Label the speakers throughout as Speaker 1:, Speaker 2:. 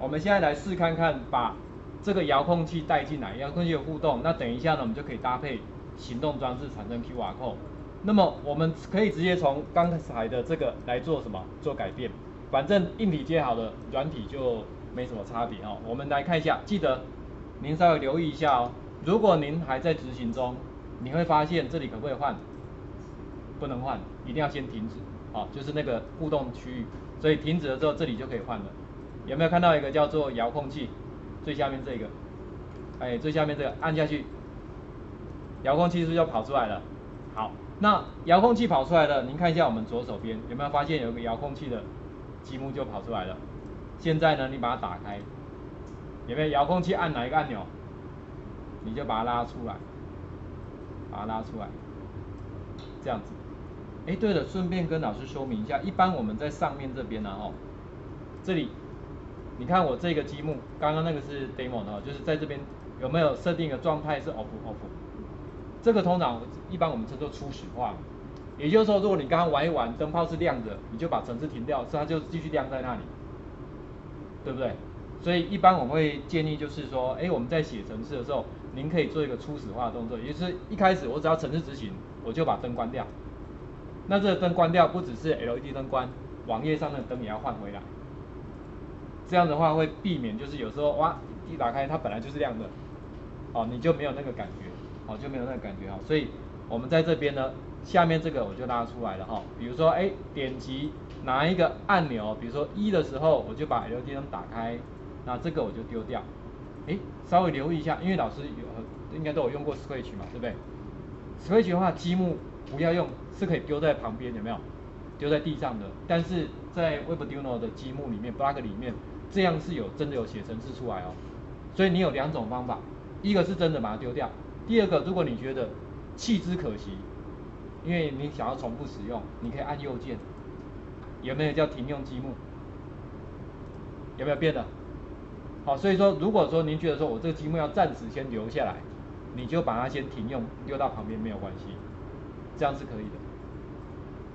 Speaker 1: 我们现在来试看看，把这个遥控器带进来，遥控器有互动，那等一下呢，我们就可以搭配行动装置产生 QR code。那么我们可以直接从刚才的这个来做什么？做改变。反正硬体接好了，软体就没什么差别哦。我们来看一下，记得您稍微留意一下哦。如果您还在执行中，你会发现这里可不可以换？不能换，一定要先停止。好，就是那个互动区域，所以停止了之后，这里就可以换了。有没有看到一个叫做遥控器？最下面这个，哎，最下面这个按下去，遥控器是不是就跑出来了？好，那遥控器跑出来了，您看一下我们左手边有没有发现有个遥控器的积木就跑出来了？现在呢，你把它打开，有没有遥控器按哪一个按钮？你就把它拉出来，把它拉出来，这样子。哎，对了，顺便跟老师说明一下，一般我们在上面这边呢，哦，这里，你看我这个积木，刚刚那个是 demo 的，就是在这边有没有设定的状态是 off off？这个通常一般我们称作初始化，也就是说，如果你刚刚玩一玩，灯泡是亮的，你就把程式停掉，它就继续亮在那里，对不对？所以一般我们会建议就是说，哎，我们在写程式的时候，您可以做一个初始化的动作，也就是一开始我只要程式执行，我就把灯关掉。那这个灯关掉，不只是 LED 灯关，网页上的灯也要换回来。这样的话会避免，就是有时候哇，一打开它本来就是亮的，哦，你就没有那个感觉，哦，就没有那个感觉哈。所以我们在这边呢，下面这个我就拉出来了哈。比如说，哎，点击哪一个按钮，比如说一的时候，我就把 LED 灯打开，那这个我就丢掉。哎，稍微留意一下，因为老师有应该都有用过 Scratch 嘛，对不对？Scratch 的话，积木不要用。是可以丢在旁边，有没有？丢在地上的，但是在 Webduino 的积木里面，bug 里面，这样是有真的有写程式出来哦。所以你有两种方法，一个是真的把它丢掉，第二个，如果你觉得弃之可惜，因为你想要重复使用，你可以按右键，有没有叫停用积木？有没有变的？好，所以说如果说您觉得说我这个积木要暂时先留下来，你就把它先停用，丢到旁边没有关系，这样是可以的。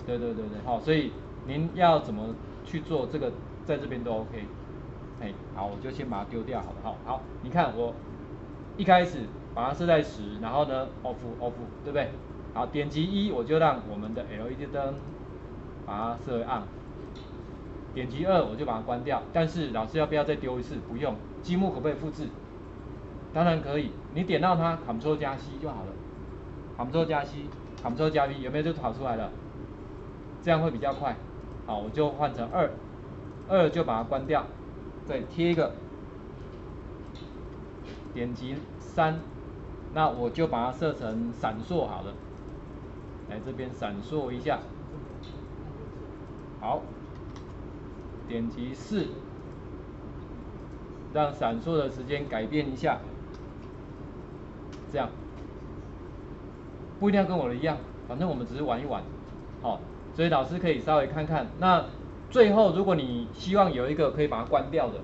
Speaker 1: 对对对对，好，所以您要怎么去做这个，在这边都 OK，哎，好，我就先把它丢掉，好不好？好，你看我一开始把它设在十，然后呢 off off，对不对？好，点击一，我就让我们的 LED 灯把它设为暗点击二，我就把它关掉。但是老师要不要再丢一次？不用，积木可不可以复制？当然可以，你点到它，Ctrl 加 C 就好了，Ctrl 加 C，Ctrl 加 V，有没有就跑出来了？这样会比较快，好，我就换成二，二就把它关掉，再贴一个，点击三，那我就把它设成闪烁好了，来这边闪烁一下，好，点击四，让闪烁的时间改变一下，这样，不一定要跟我的一样，反正我们只是玩一玩，好。所以老师可以稍微看看，那最后如果你希望有一个可以把它关掉的，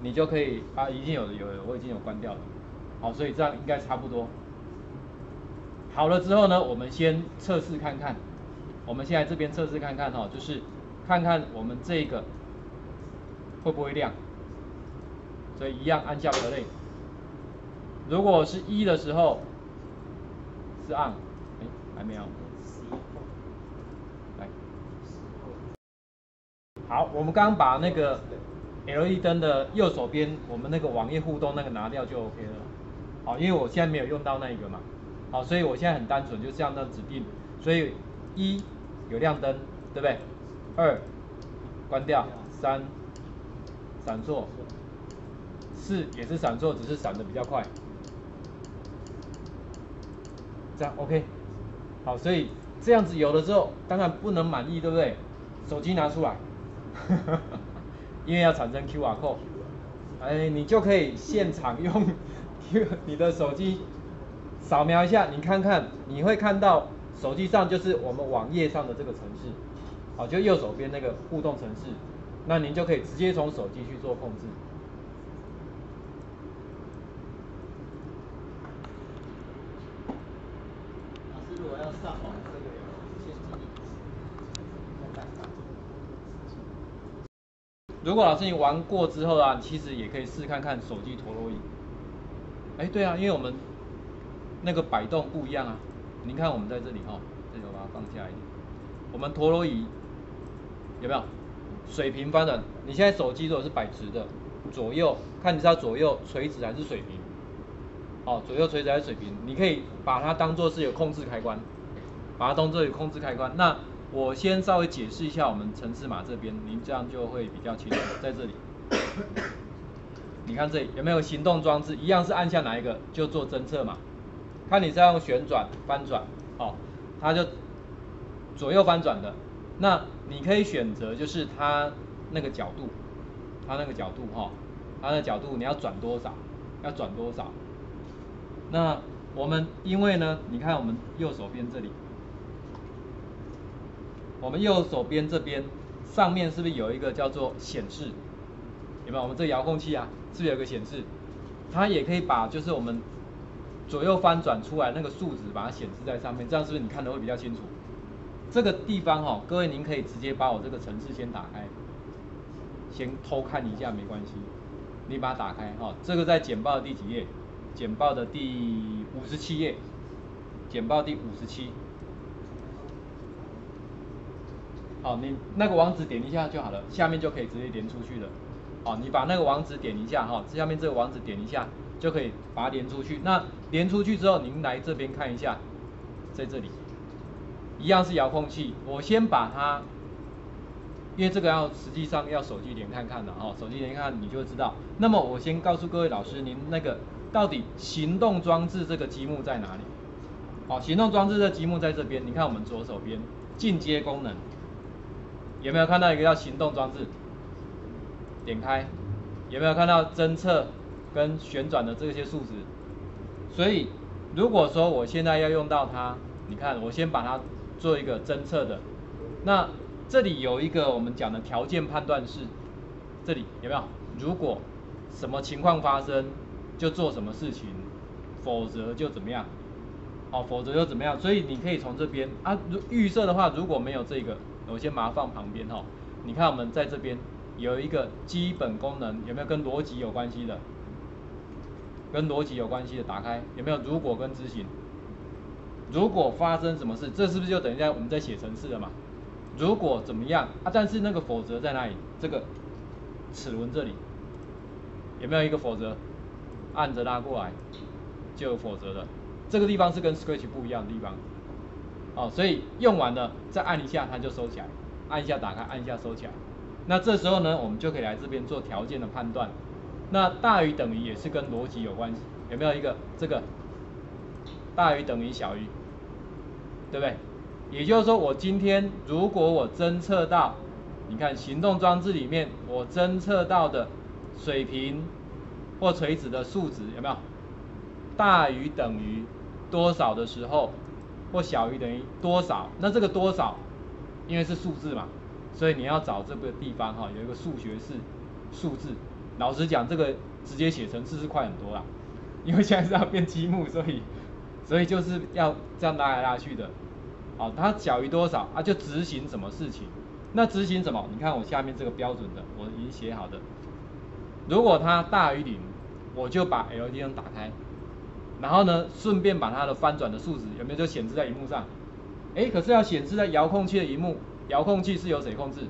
Speaker 1: 你就可以啊，已经有有有，我已经有关掉了，好，所以这样应该差不多。好了之后呢，我们先测试看看，我们现在这边测试看看哈，就是看看我们这个会不会亮，所以一样按下 play，如果是一的时候是 on，哎，还没有。好，我们刚刚把那个 LED 灯的右手边，我们那个网页互动那个拿掉就 OK 了。好，因为我现在没有用到那一个嘛。好，所以我现在很单纯，就这样的指定。所以一有亮灯，对不对？二关掉，三闪烁，四也是闪烁，只是闪的比较快。这样 OK。好，所以这样子有了之后当然不能满意，对不对？手机拿出来。因为要产生 QR code，哎，你就可以现场用 你的手机扫描一下，你看看，你会看到手机上就是我们网页上的这个城市，好，就右手边那个互动城市，那您就可以直接从手机去做控制。
Speaker 2: 老师，如果要上网这个先进
Speaker 1: 如果老师你玩过之后啊，其实也可以试看看手机陀螺仪。哎，对啊，因为我们那个摆动不一样啊。您看我们在这里哈，这里我把它放下一点。我们陀螺仪有没有水平翻转？你现在手机如果是摆直的，左右看你是要左右垂直还是水平？哦，左右垂直还是水平？你可以把它当做是有控制开关，把它当做有控制开关。那我先稍微解释一下我们城市码这边，您这样就会比较清楚。在这里，你看这里有没有行动装置？一样是按下哪一个就做侦测嘛？看你这样旋转、翻转，哦，它就左右翻转的。那你可以选择就是它那个角度，它那个角度哈，它的角度你要转多少？要转多少？那我们因为呢，你看我们右手边这里。我们右手边这边上面是不是有一个叫做显示？有没有？我们这遥控器啊，是不是有个显示？它也可以把就是我们左右翻转出来那个数值，把它显示在上面，这样是不是你看的会比较清楚？这个地方哈，各位您可以直接把我这个程式先打开，先偷看一下没关系。你把它打开哈，这个在简报的第几页？简报的第五十七页，简报第五十七。好，你那个网址点一下就好了，下面就可以直接连出去了。好，你把那个网址点一下哈，下面这个网址点一下就可以把它连出去。那连出去之后，您来这边看一下，在这里一样是遥控器。我先把它，因为这个要实际上要手机连看看的哦，手机连看你就知道。那么我先告诉各位老师，您那个到底行动装置这个积木在哪里？好，行动装置的积木在这边，你看我们左手边进阶功能。有没有看到一个叫行动装置？点开，有没有看到侦测跟旋转的这些数值？所以如果说我现在要用到它，你看我先把它做一个侦测的。那这里有一个我们讲的条件判断是，这里有没有？如果什么情况发生，就做什么事情，否则就怎么样？哦，否则又怎么样？所以你可以从这边啊，预设的话如果没有这个。我先把它放旁边哈，你看我们在这边有一个基本功能，有没有跟逻辑有关系的？跟逻辑有关系的，打开有没有？如果跟执行，如果发生什么事，这是不是就等于在我们在写程式了嘛？如果怎么样啊？但是那个否则在哪里？这个齿轮这里有没有一个否则？按着拉过来就否则的，这个地方是跟 Scratch 不一样的地方。哦，所以用完了再按一下它就收起来，按一下打开，按一下收起来。那这时候呢，我们就可以来这边做条件的判断。那大于等于也是跟逻辑有关系，有没有一个这个大于等于小于，对不对？也就是说，我今天如果我侦测到，你看行动装置里面我侦测到的水平或垂直的数值有没有大于等于多少的时候？或小于等于多少？那这个多少，因为是数字嘛，所以你要找这个地方哈，有一个数学式数字。老实讲，这个直接写成字是快很多啦，因为现在是要变积木，所以所以就是要这样拉来拉去的。好，它小于多少啊？就执行什么事情？那执行什么？你看我下面这个标准的，我已经写好的。如果它大于零，我就把 LED 灯打开。然后呢，顺便把它的翻转的数值有没有就显示在荧幕上？哎，可是要显示在遥控器的荧幕，遥控器是由谁控制？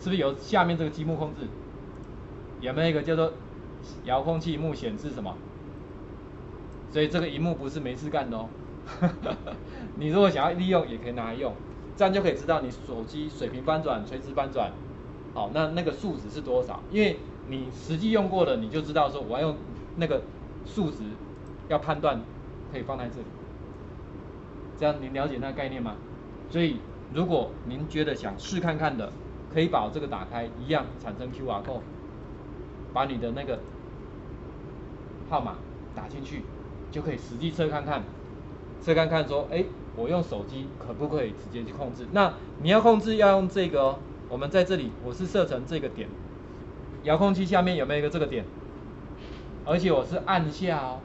Speaker 1: 是不是由下面这个积木控制？有没有一个叫做遥控器幕显示什么？所以这个荧幕不是没事干的哦。你如果想要利用，也可以拿来用，这样就可以知道你手机水平翻转、垂直翻转，好，那那个数值是多少？因为你实际用过的，你就知道说我要用那个数值。要判断，可以放在这里，这样您了解那个概念吗？所以如果您觉得想试看看的，可以把这个打开，一样产生 QR code，把你的那个号码打进去，就可以实际测看看，测看看说，哎，我用手机可不可以直接去控制？那你要控制要用这个哦，我们在这里我是设成这个点，遥控器下面有没有一个这个点？而且我是按下哦。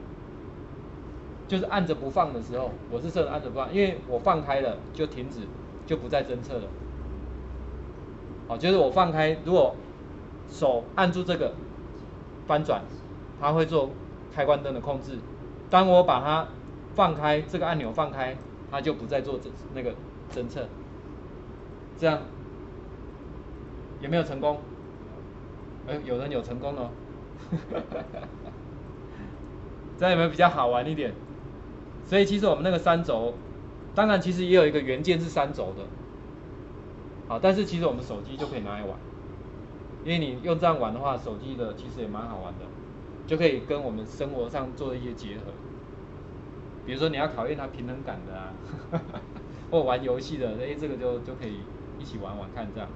Speaker 1: 就是按着不放的时候，我是设按着不放，因为我放开了就停止，就不再侦测了。好，就是我放开，如果手按住这个翻转，它会做开关灯的控制。当我把它放开，这个按钮放开，它就不再做这那个侦测。这样有没有成功？哎，有人有成功哦。这样有没有比较好玩一点？所以其实我们那个三轴，当然其实也有一个元件是三轴的，好，但是其实我们手机就可以拿来玩，因为你用这样玩的话，手机的其实也蛮好玩的，就可以跟我们生活上做一些结合。比如说你要考验它平衡感的啊，或玩游戏的，哎，这个就就可以一起玩玩看这样。